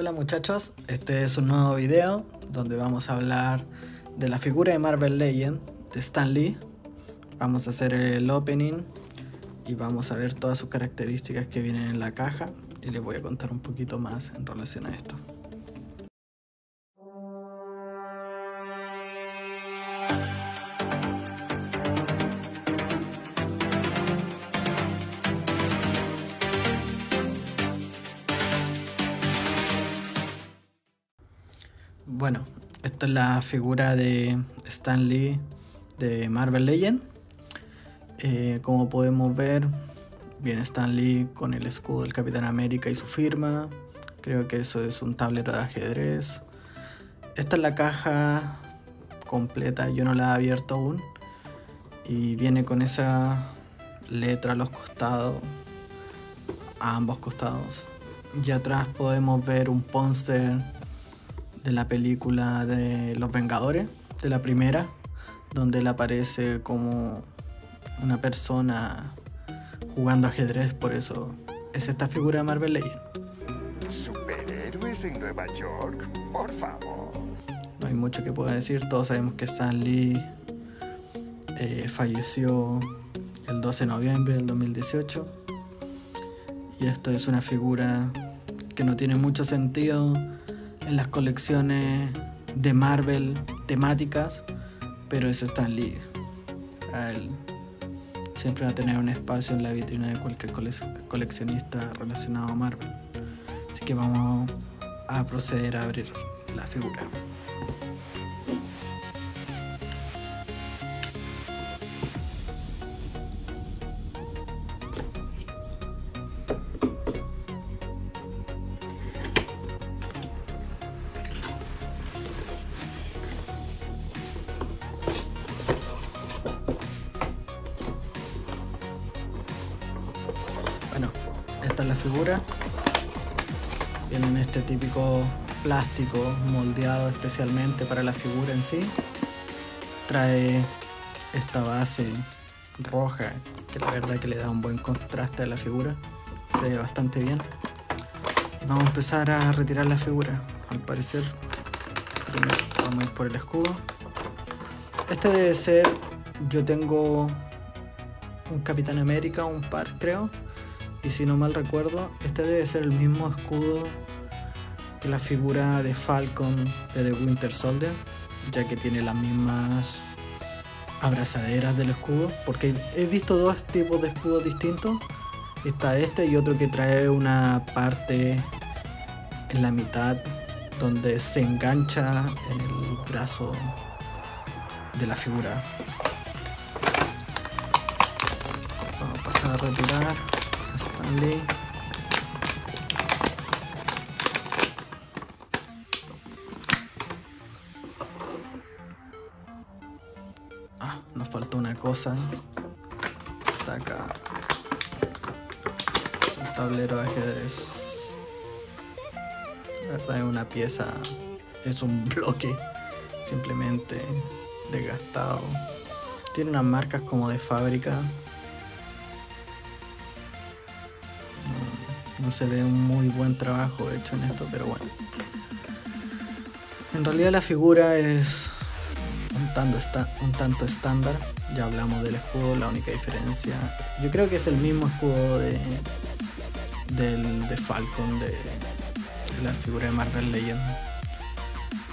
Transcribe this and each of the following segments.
Hola muchachos, este es un nuevo video donde vamos a hablar de la figura de Marvel Legend de Stan Lee. Vamos a hacer el opening y vamos a ver todas sus características que vienen en la caja y les voy a contar un poquito más en relación a esto. Bueno, esta es la figura de Stan Lee de Marvel Legend. Eh, como podemos ver, viene Stan Lee con el escudo del Capitán América y su firma. Creo que eso es un tablero de ajedrez. Esta es la caja completa, yo no la he abierto aún. Y viene con esa letra a los costados, a ambos costados. Y atrás podemos ver un póster de la película de Los Vengadores, de la primera, donde él aparece como una persona jugando ajedrez, por eso es esta figura de Marvel Legends. ¿Superhéroes en Nueva York? Por favor. No hay mucho que pueda decir, todos sabemos que Stan Lee eh, falleció el 12 de noviembre del 2018 y esto es una figura que no tiene mucho sentido en las colecciones de Marvel temáticas, pero es Stan Lee. él siempre va a tener un espacio en la vitrina de cualquier coleccionista relacionado a Marvel. Así que vamos a proceder a abrir la figura. La figura. Viene en este típico plástico moldeado especialmente para la figura en sí. Trae esta base roja que la verdad que le da un buen contraste a la figura. Se ve bastante bien. Vamos a empezar a retirar la figura. Al parecer, primero vamos a ir por el escudo. Este debe ser, yo tengo un Capitán América, un par creo. Y si no mal recuerdo, este debe ser el mismo escudo que la figura de Falcon de The Winter Soldier, ya que tiene las mismas abrazaderas del escudo. Porque he visto dos tipos de escudos distintos. Está este y otro que trae una parte en la mitad donde se engancha en el brazo de la figura. Vamos a pasar a retirar. Stanley. Ah, nos falta una cosa. Está acá. Es un tablero de ajedrez. La verdad es una pieza. Es un bloque. Simplemente desgastado. Tiene unas marcas como de fábrica. No se ve un muy buen trabajo hecho en esto, pero bueno. En realidad la figura es un tanto, un tanto estándar. Ya hablamos del escudo, la única diferencia. Yo creo que es el mismo escudo de, del, de Falcon, de, la figura de Marvel Legend.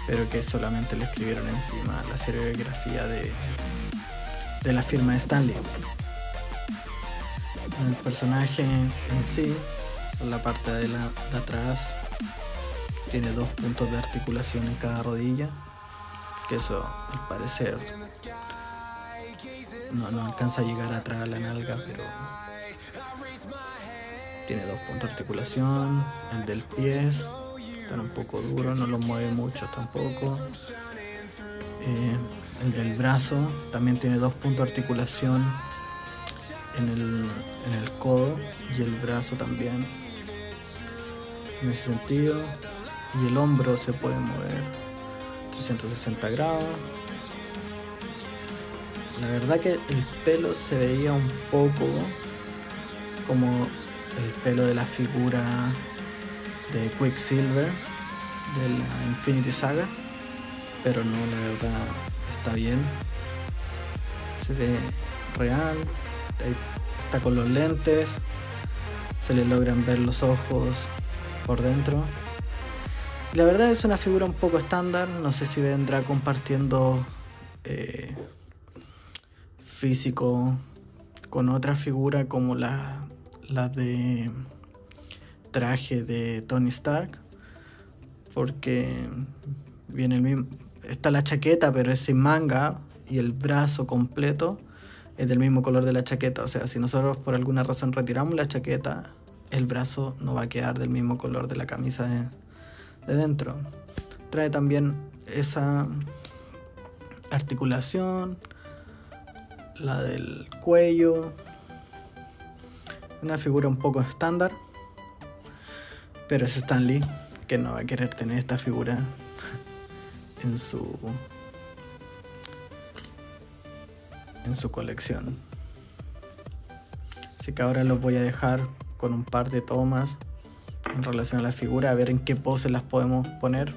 Pero que solamente le escribieron encima la serigrafía de, de la firma de Stanley. El personaje en sí la parte de, la, de atrás. Tiene dos puntos de articulación en cada rodilla que eso al parecer no, no alcanza a llegar atrás a la nalga pero tiene dos puntos de articulación el del pie está un poco duro no lo mueve mucho tampoco. Eh, el del brazo también tiene dos puntos de articulación en el, en el codo y el brazo también en ese sentido y el hombro se puede mover 360 grados la verdad que el pelo se veía un poco como el pelo de la figura de Quicksilver de la Infinity Saga, pero no, la verdad está bien. Se ve real, está con los lentes, se le logran ver los ojos por dentro. La verdad es una figura un poco estándar, no sé si vendrá compartiendo eh, físico con otra figura como la, la de traje de Tony Stark, porque viene el mismo, está la chaqueta pero es sin manga y el brazo completo es del mismo color de la chaqueta, o sea, si nosotros por alguna razón retiramos la chaqueta, el brazo no va a quedar del mismo color de la camisa de, de dentro. Trae también esa articulación, la del cuello, una figura un poco estándar, pero es Stan Lee que no va a querer tener esta figura en su en su colección. Así que ahora los voy a dejar con un par de tomas en relación a la figura, a ver en qué pose las podemos poner.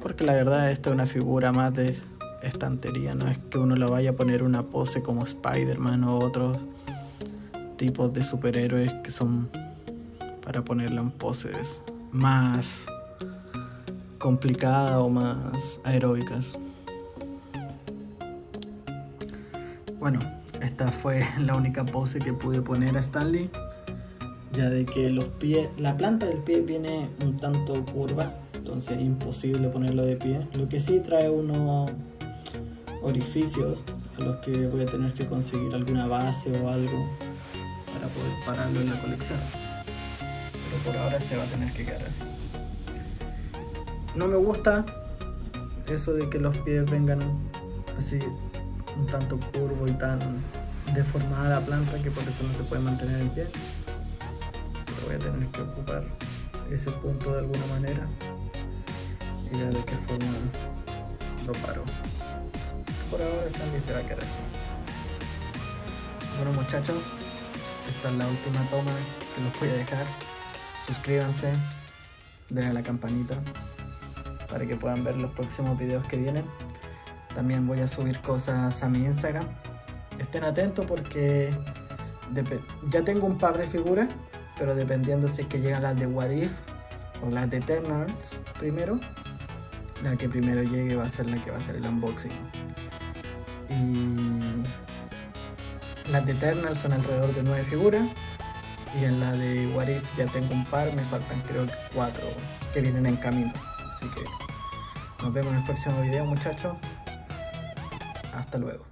Porque la verdad esta es una figura más de estantería, no es que uno la vaya a poner una pose como Spider-Man o otros tipos de superhéroes que son para ponerla en poses más complicadas o más aeróbicas. Bueno, esta fue la única pose que pude poner a Stanley ya de que los pies, la planta del pie viene un tanto curva, entonces es imposible ponerlo de pie. Lo que sí trae unos orificios a los que voy a tener que conseguir alguna base o algo para poder pararlo en la colección. Pero por ahora se va a tener que quedar así. No me gusta eso de que los pies vengan así un tanto curvo y tan deformada la planta que por eso no se puede mantener en pie voy a tener que ocupar ese punto de alguna manera y ver de qué forma lo paro. Por ahora Stanley se va a quedar así. Bueno muchachos, esta es la última toma que los voy a dejar. Suscríbanse, denle la campanita para que puedan ver los próximos videos que vienen. También voy a subir cosas a mi Instagram. Estén atentos porque ya tengo un par de figuras pero dependiendo si es que llegan las de What If o las de Eternals primero, la que primero llegue va a ser la que va a ser el unboxing. Y las de Eternals son alrededor de 9 figuras. Y en la de What If ya tengo un par, me faltan creo que 4 que vienen en camino. Así que nos vemos en el próximo video muchachos. Hasta luego.